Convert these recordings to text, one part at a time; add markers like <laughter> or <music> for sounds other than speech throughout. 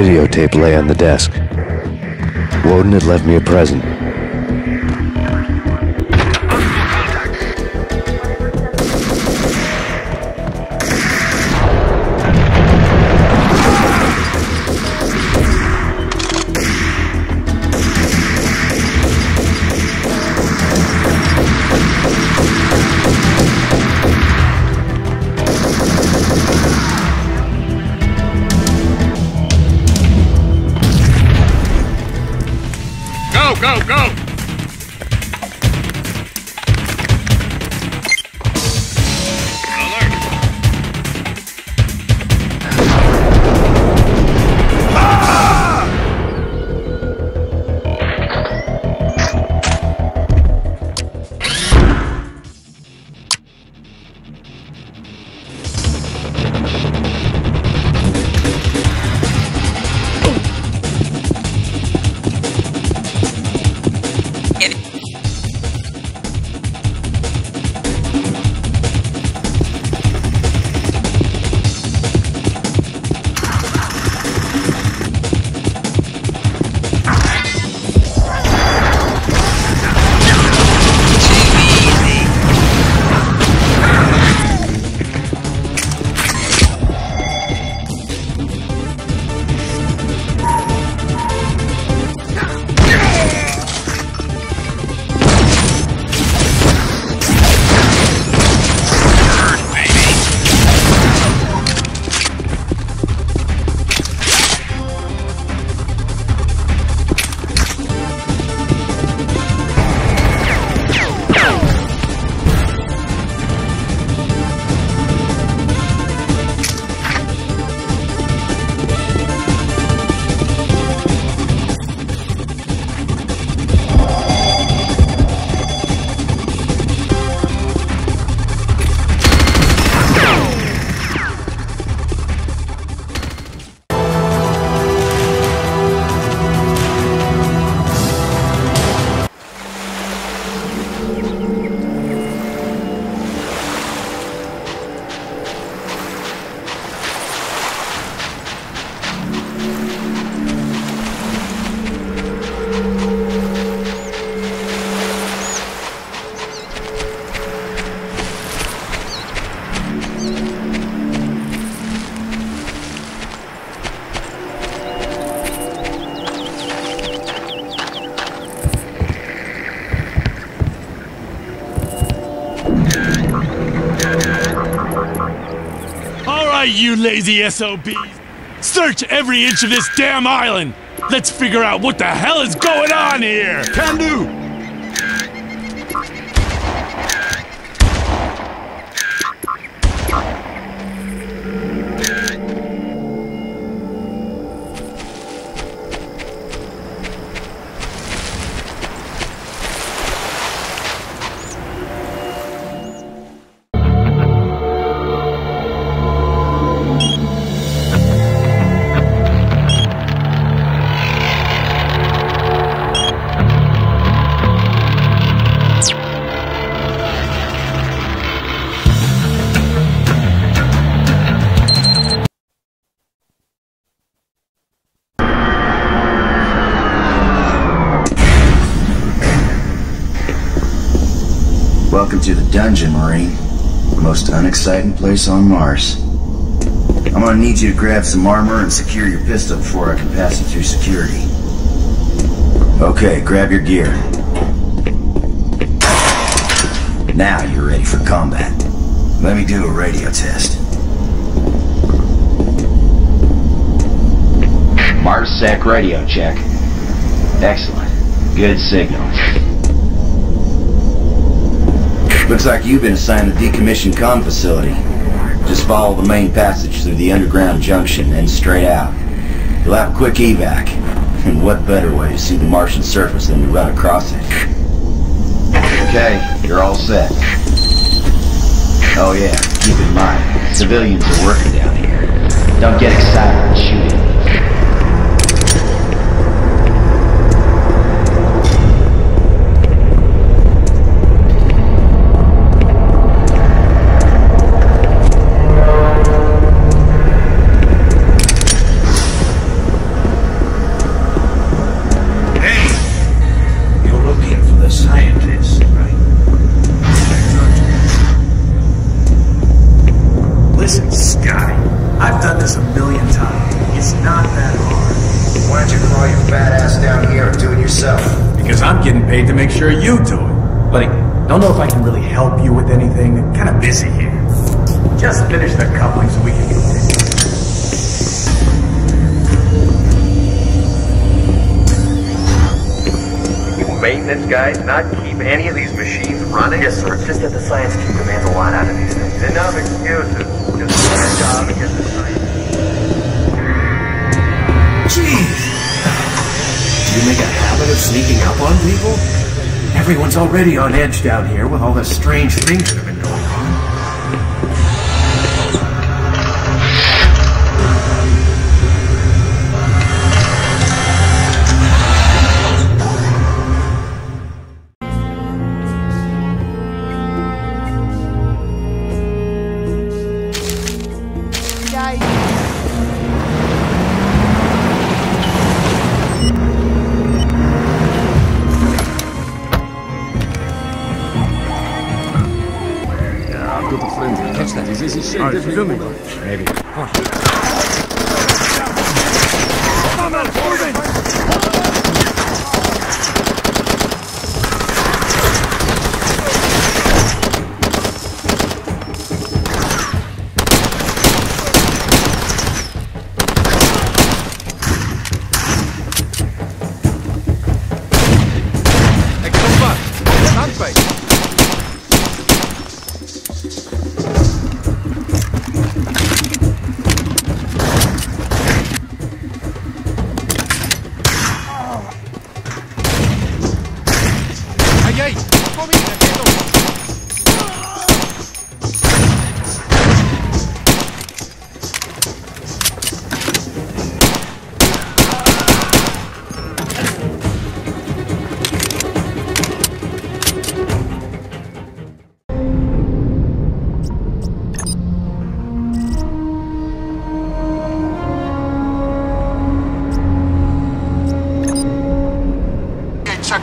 videotape lay on the desk. Woden had left me a present. Go, go, go! Lazy SOBs. Search every inch of this damn island. Let's figure out what the hell is going on here. Can do. Dungeon, Marine. The most unexciting place on Mars. I'm gonna need you to grab some armor and secure your pistol before I can pass you through security. Okay, grab your gear. Now you're ready for combat. Let me do a radio test. Marsec radio check. Excellent. Good signals. Looks like you've been assigned the decommissioned com facility. Just follow the main passage through the underground junction and straight out. You'll have a quick evac. <laughs> And what better way to see the Martian surface than to run across it? Okay, you're all set. Oh yeah, keep in mind, civilians are working down here. Don't get excited and shoot it. Maintenance guys not keep any of these machines running? Yes, sir. Just that the science team demands a lot out of these things. Enough excuses. Just do your job and get the science. Jeez! Do you make a habit of sneaking up on people? Everyone's already on edge down here with all the strange things that have Okay,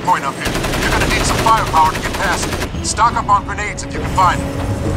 checkpoint up here. You're gonna need some firepower to get past it. Stock up on grenades if you can find them.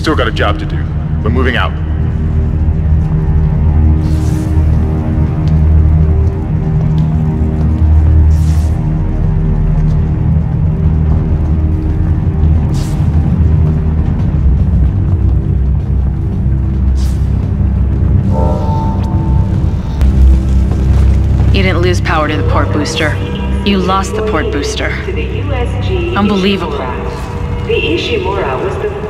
Still got a job to do. We're moving out. You didn't lose power to the port booster. You lost the port booster. To the USG Unbelievable. The Ishimura was the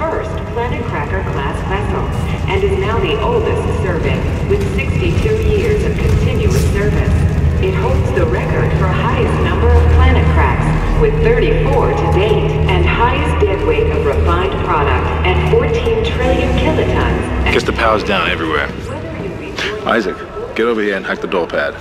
first Cracker class vessel and is now the oldest serving with 62 years of continuous service. It holds the record for highest number of planet cracks with 34 to date and highest dead weight of refined product at 14 trillion kilotons. Guess the power's down everywhere. Whether you be Isaac, get over here and hack the door pad.